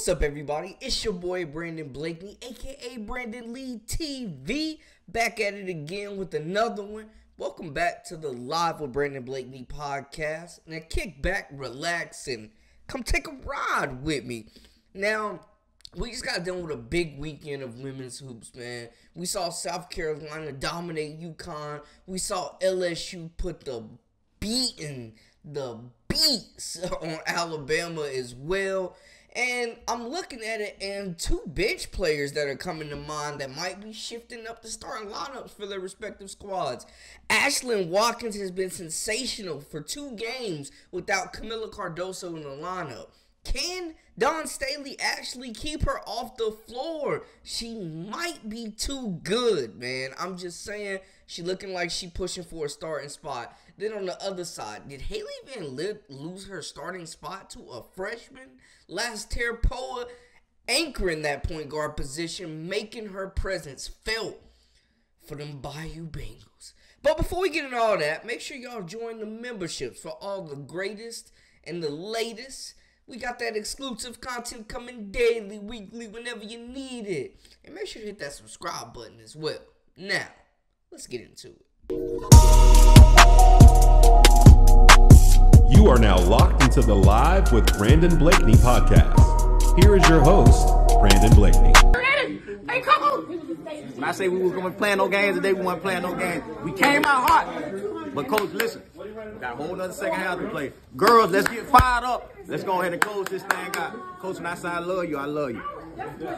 What's up, everybody? It's your boy Brandon Blakeney, aka Brandon Lee TV, back at it again with another one. Welcome back to the Live with Brandon Blakeney podcast. Now, kick back, relax, and come take a ride with me. Now, we just got done with a big weekend of women's hoops, man. We saw South Carolina dominate UConn. We saw LSU put the beating the beats on Alabama as well. And I'm looking at it, and two bench players that are coming to mind that might be shifting up the starting lineups for their respective squads. Ashlyn Watkins has been sensational for two games without Kamilla Cardoso in the lineup. Can Dawn Staley actually keep her off the floor? She might be too good, man. I'm just saying, she looking like she pushing for a starting spot. Then on the other side, did Hailey Van Lith lose her starting spot to a freshman? Last-Tear Poa anchoring that point guard position, making her presence felt for them Bayou Bengals. But before we get into all that, make sure y'all join the memberships for all the greatest and the latest. We got that exclusive content coming daily, weekly, whenever you need it. And make sure to hit that subscribe button as well. Now, let's get into it. You are now locked into the Live with Brandon Blakeney podcast. Here is your host, Brandon Blakeney. Hey, come on! When I say we was going to play no games today, we weren't playing no games. We came out hot. But coach, listen, got a whole other second half to play. Girls, let's get fired up. Let's go ahead and close this thing out. Coach, when I say I love you, I love you.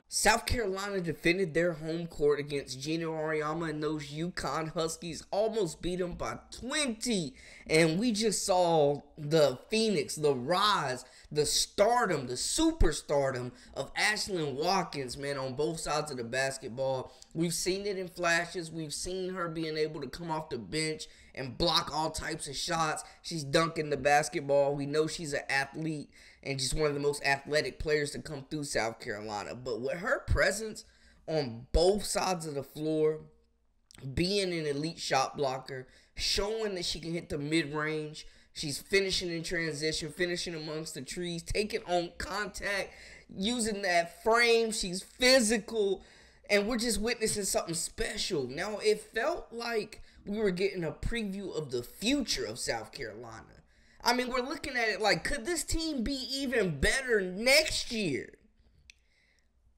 South Carolina defended their home court against Geno Auriemma and those UConn Huskies almost beat them by 20. And we just saw the Phoenix, the rise, the stardom, the superstardom of Ashlyn Watkins, man, on both sides of the basketball. We've seen it in flashes. We've seen her being able to come off the bench and block all types of shots. She's dunking the basketball. We know she's an athlete and just one of the most athletic players to come through South Carolina. But with her presence on both sides of the floor, being an elite shot blocker, showing that she can hit the mid range, she's finishing in transition, finishing amongst the trees, taking on contact, using that frame. She's physical, and we're just witnessing something special. Now, it felt like we were getting a preview of the future of South Carolina. I mean, we're looking at it like, could this team be even better next year?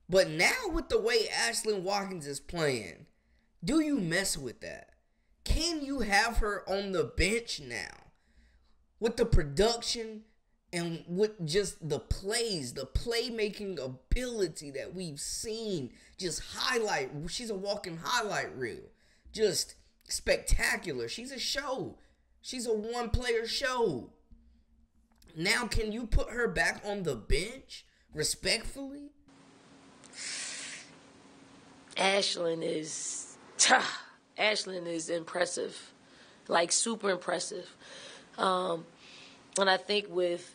But now, with the way Ashlyn Watkins is playing, do you mess with that? Can you have her on the bench now? With the production and with just the plays, the playmaking ability that we've seen, just highlight. She's a walking highlight reel. Just spectacular. She's a show. She's a one player show. Now, can you put her back on the bench respectfully? Ashlyn is Ashlyn is impressive, like super impressive. Um, and I think with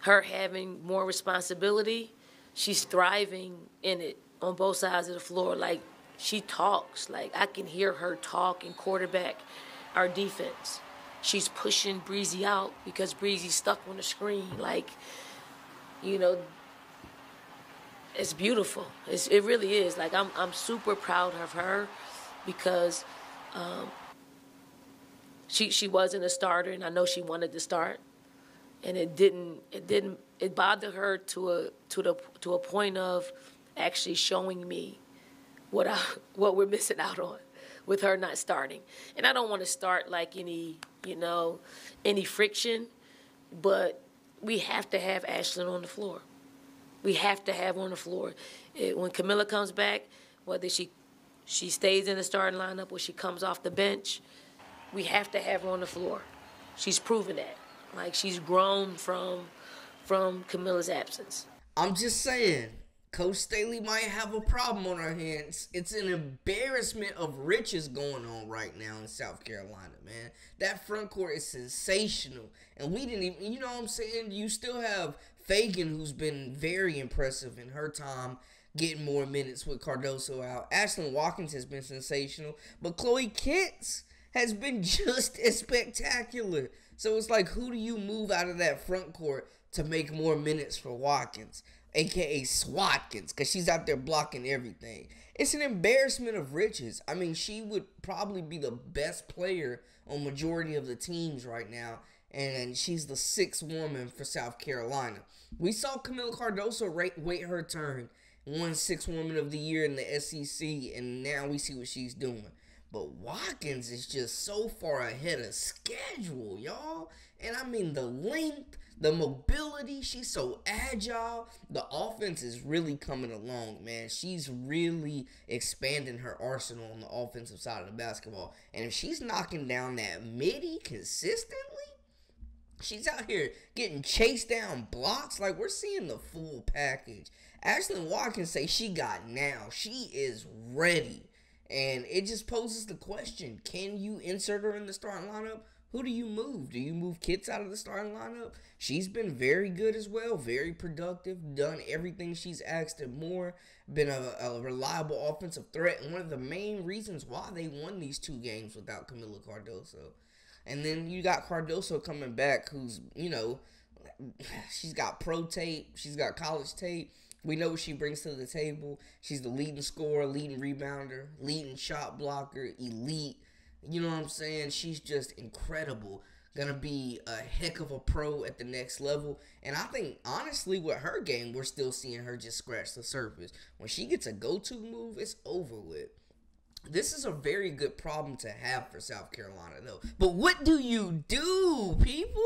her having more responsibility, she's thriving in it on both sides of the floor. Like she talks, like I can hear her talk and quarterback our defense. She's pushing Breezy out because Breezy's stuck on the screen. Like, you know, it's beautiful. It's, it really is. Like I'm I'm super proud of her because um, she she wasn't a starter, and I know she wanted to start, and it didn't it didn't it bothered her to a to the to a point of actually showing me what I what we're missing out on with her not starting. And I don't want to start like any you know any friction, but we have to have Ashlyn on the floor. We have to have on the floor. It, when Kamilla comes back, whether she she stays in the starting lineup or she comes off the bench, we have to have her on the floor. She's proven that. Like she's grown from from Kamilla's absence. I'm just saying, Coach Staley might have a problem on our hands. It's an embarrassment of riches going on right now in South Carolina, man. That front court is sensational. And we didn't even, you know what I'm saying? You still have Feagin, who's been very impressive in her time getting more minutes with Cardoso out. Ashlyn Watkins has been sensational. But Chloe Kitts has been just as spectacular. So it's like, who do you move out of that front court to make more minutes for Watkins? Aka Swatkins, because she's out there blocking everything. It's an embarrassment of riches. I mean, she would probably be the best player on majority of the teams right now, and she's the sixth woman for South Carolina. We saw Kamilla Cardoso rate, wait her turn, won sixth woman of the year in the SEC, and now we see what she's doing. But Watkins is just so far ahead of schedule, y'all. And I mean the length, the mobility, she's so agile. The offense is really coming along, man. She's really expanding her arsenal on the offensive side of the basketball. And if she's knocking down that midi consistently, she's out here getting chased down blocks. Like we're seeing the full package. Ashlyn Watkins say she got now. She is ready. And it just poses the question can you insert her in the starting lineup? Who do you move? Do you move Kitts out of the starting lineup? She's been very good as well, very productive, done everything she's asked and more, been a, a reliable offensive threat, and one of the main reasons why they won these two games without Kamilla Cardoso. And then you got Cardoso coming back, who's, you know, she's got pro tape, she's got college tape. We know what she brings to the table. She's the leading scorer, leading rebounder, leading shot blocker, elite. You know what I'm saying? She's just incredible. Gonna be a heck of a pro at the next level. And I think, honestly, with her game, we're still seeing her just scratch the surface. When she gets a go to move, it's over with. This is a very good problem to have for South Carolina, though. But what do you do, people?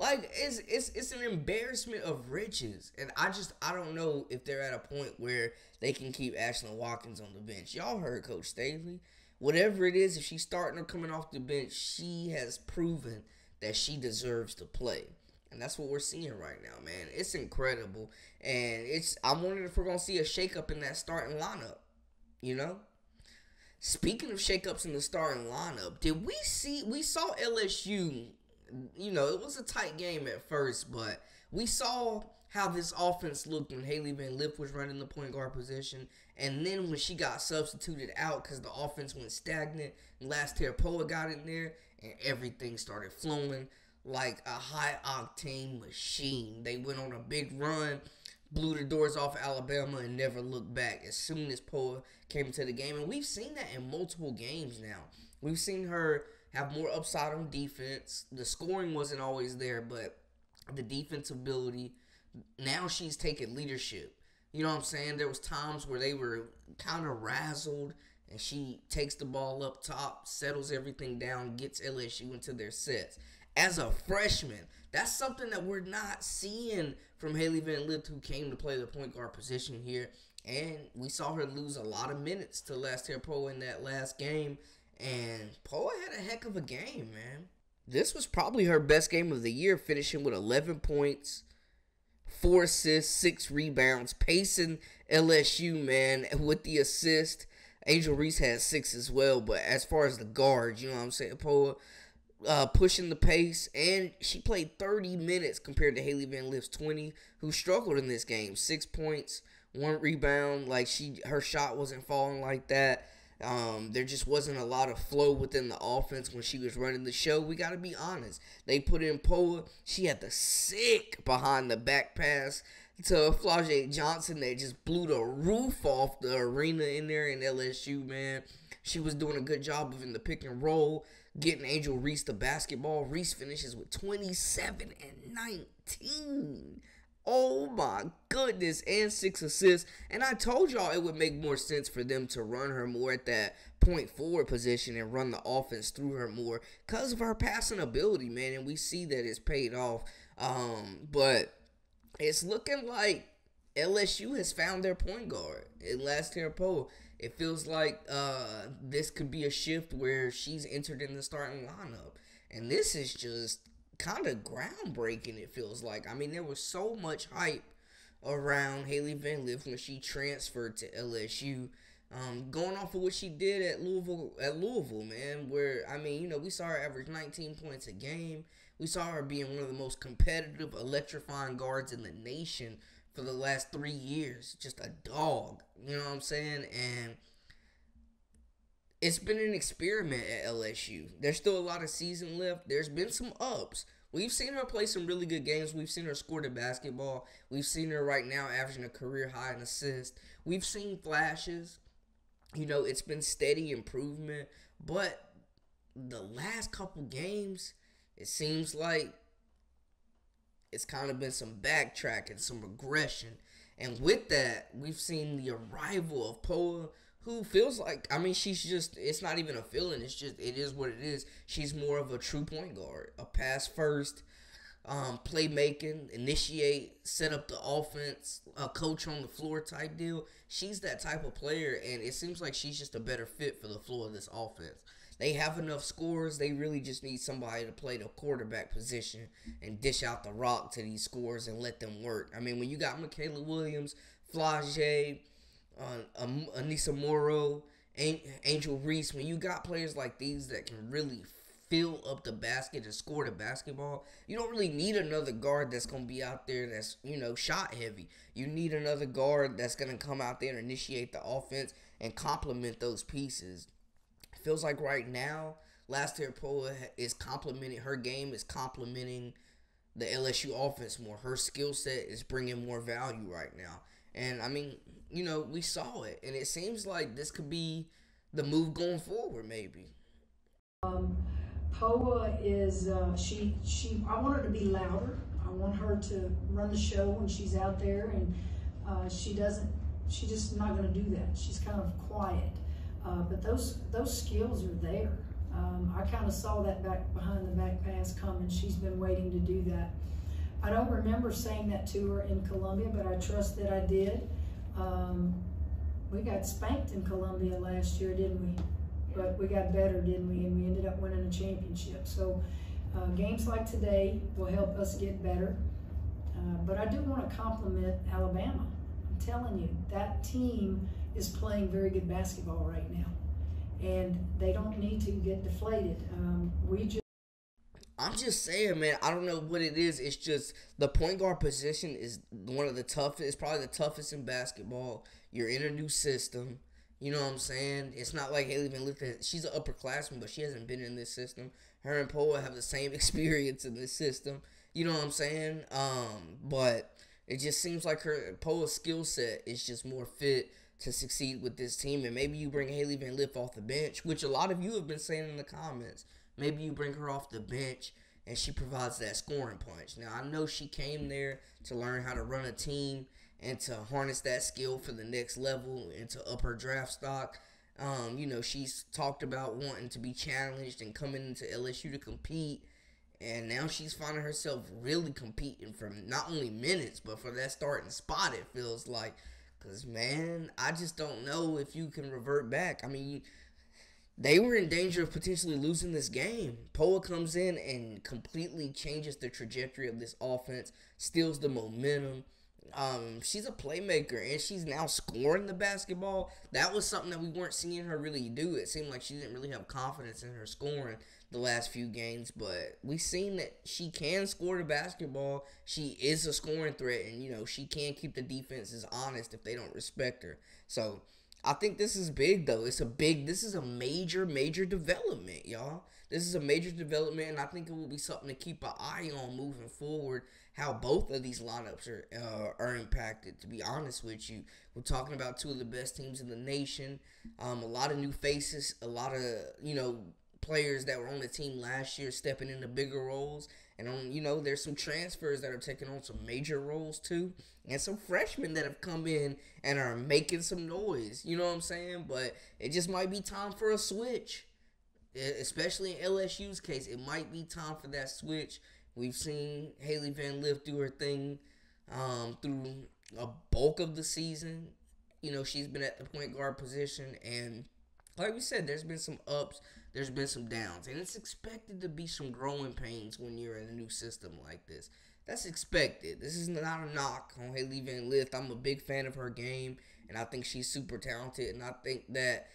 Like it's it's it's an embarrassment of riches, and I just I don't know if they're at a point where they can keep Ashlyn Watkins on the bench. Y'all heard Coach Staley. Whatever it is, if she's starting or coming off the bench, she has proven that she deserves to play. And that's what we're seeing right now, man. It's incredible. And it's I'm wondering if we're gonna see a shakeup in that starting lineup. You know? Speaking of shakeups in the starting lineup, did we see we saw LSU you know, it was a tight game at first, but we saw how this offense looked when Hailey Van Lith was running the point guard position. And then when she got substituted out because the offense went stagnant, and Last-Tear Poa got in there, and everything started flowing like a high octane machine. They went on a big run, blew the doors off Alabama, and never looked back as soon as Poa came into the game. And we've seen that in multiple games now. We've seen her have more upside on defense. The scoring wasn't always there, but the defense ability. Now she's taking leadership. You know what I'm saying? There was times where they were kind of razzled, and she takes the ball up top, settles everything down, gets LSU into their sets. As a freshman, that's something that we're not seeing from Hailey Van Lith, who came to play the point guard position here. And we saw her lose a lot of minutes to Last-Tear Poa in that last game. And Poa had a heck of a game, man. This was probably her best game of the year, finishing with 11 points, four assists, six rebounds, pacing LSU, man, with the assist. Angel Reese had six as well, but as far as the guards, you know what I'm saying? Poa uh, pushing the pace, and she played 30 minutes compared to Hailey Van Lith's 20, who struggled in this game. Six points, one rebound. Like she, her shot wasn't falling like that. Um, there just wasn't a lot of flow within the offense when she was running the show. We got to be honest. They put in Poa. She had the sick behind the back pass to Flau'jae Johnson that just blew the roof off the arena in there in LSU, man. She was doing a good job of in the pick and roll, getting Angel Reese the basketball. Reese finishes with 27 and 19. Oh my goodness, and six assists. And I told y'all it would make more sense for them to run her more at that point forward position and run the offense through her more because of her passing ability, man. And we see that it's paid off. Um, but it's looking like LSU has found their point guard in Last-Tear Poa. It feels like uh, this could be a shift where she's entered in the starting lineup. And this is just kind of groundbreaking. It feels like. I mean, there was so much hype around Hailey Van Lith when she transferred to LSU. Um, going off of what she did at Louisville, at Louisville, man, where I mean, you know, we saw her average 19 points a game. We saw her being one of the most competitive, electrifying guards in the nation for the last three years. Just a dog, you know what I'm saying? And it's been an experiment at LSU. There's still a lot of season left. There's been some ups. We've seen her play some really good games. We've seen her score the basketball. We've seen her right now averaging a career high in assists. We've seen flashes. You know, it's been steady improvement, but the last couple games, it seems like it's kind of been some backtracking, and some regression. And with that, we've seen the arrival of Poa, who feels like I mean she's just it's not even a feeling it's just it is what it is. She's more of a true point guard a pass first um, playmaking initiate set up the offense a coach on the floor type deal. She's that type of player and it seems like she's just a better fit for the floor of this offense. They have enough scores they really just need somebody to play the quarterback position and dish out the rock to these scores and let them work. I mean when you got Mikaylah Williams Flau'jae uh, um, Aneesah Morrow, Angel Reese, when you got players like these that can really fill up the basket and score the basketball, you don't really need another guard that's going to be out there that's, you know, shot heavy. You need another guard that's going to come out there and initiate the offense and complement those pieces. It feels like right now, Last-Tear Poa is complementing her game, is complementing the LSU offense more. Her skill set is bringing more value right now. And I mean, you know, we saw it, and it seems like this could be the move going forward, maybe. Um, Poa is uh, she she. I want her to be louder. I want her to run the show when she's out there, and uh, she doesn't. She's just not going to do that. She's kind of quiet, uh, but those those skills are there. Um, I kind of saw that back behind the back pass coming. She's been waiting to do that. I don't remember saying that to her in Columbia, but I trust that I did. Um, we got spanked in Columbia last year, didn't we? But we got better, didn't we? And we ended up winning a championship. So uh, games like today will help us get better. Uh, but I do want to compliment Alabama. I'm telling you, that team is playing very good basketball right now. And they don't need to get deflated. Um, we just I'm just saying, man. I don't know what it is. It's just the point guard position is one of the toughest. It's probably the toughest in basketball. You're in a new system. You know what I'm saying? It's not like Hailey Van Lith. She's an upperclassman, but she hasn't been in this system. Her and Poa have the same experience in this system. You know what I'm saying? Um, but it just seems like her Poa's skill set is just more fit to succeed with this team. And maybe you bring Hailey Van Lith off the bench, which a lot of you have been saying in the comments. Maybe you bring her off the bench and she provides that scoring punch. Now, I know she came there to learn how to run a team and to harness that skill for the next level and to up her draft stock. Um, you know, she's talked about wanting to be challenged and coming into LSU to compete. And now she's finding herself really competing for not only minutes, but for that starting spot, it feels like. Because, man, I just don't know if you can revert back. I mean, they were in danger of potentially losing this game. Poa comes in and completely changes the trajectory of this offense, steals the momentum. Um, she's a playmaker and she's now scoring the basketball. That was something that we weren't seeing her really do. It seemed like she didn't really have confidence in her scoring the last few games, but we've seen that she can score the basketball. She is a scoring threat, and you know she can keep the defenses honest if they don't respect her. So I think this is big though. It's a big. This is a major, major development, y'all. This is a major development, and I think it will be something to keep an eye on moving forward. How both of these lineups are uh, are impacted. To be honest with you, we're talking about two of the best teams in the nation. Um, a lot of new faces, a lot of you know players that were on the team last year stepping into bigger roles. And on, you know, there's some transfers that are taking on some major roles too, and some freshmen that have come in and are making some noise. You know what I'm saying? But it just might be time for a switch, especially in LSU's case. It might be time for that switch. We've seen Hailey Van Lith do her thing um, through a bulk of the season. You know, she's been at the point guard position, and like we said, there's been some ups, there's been some downs, and it's expected to be some growing pains when you're in a new system like this. That's expected. This is not a knock on Hailey Van Lith. I'm a big fan of her game, and I think she's super talented. And I think that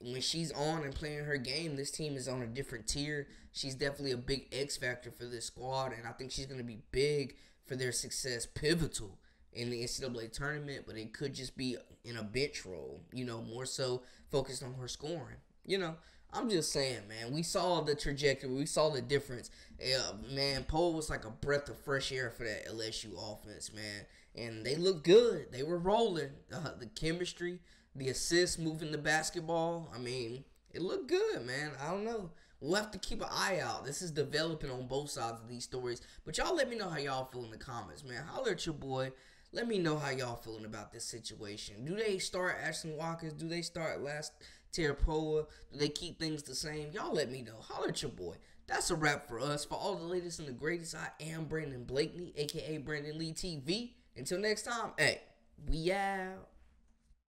when she's on and playing her game, this team is on a different tier. She's definitely a big X factor for this squad, and I think she's going to be big for their success, pivotal in the NCAA tournament. But it could just be in a bench role, you know, more so focused on her scoring. You know, I'm just saying, man. We saw the trajectory. We saw the difference. Yeah, man. Poa was like a breath of fresh air for that LSU offense, man. And they looked good. They were rolling. Uh, the chemistry, the assists, moving the basketball. I mean, it looked good, man. I don't know. We'll have to keep an eye out. This is developing on both sides of these stories. But y'all let me know how y'all feel in the comments, man. Holler at your boy. Let me know how y'all feeling about this situation. Do they start Ashlyn Watkins? Do they start last Tear Poa? Do they keep things the same? Y'all let me know. Holler at your boy. That's a wrap for us. For all the latest and the greatest, I am Brandon Blakeney, aka Brandon Lee TV. Until next time, hey, we out.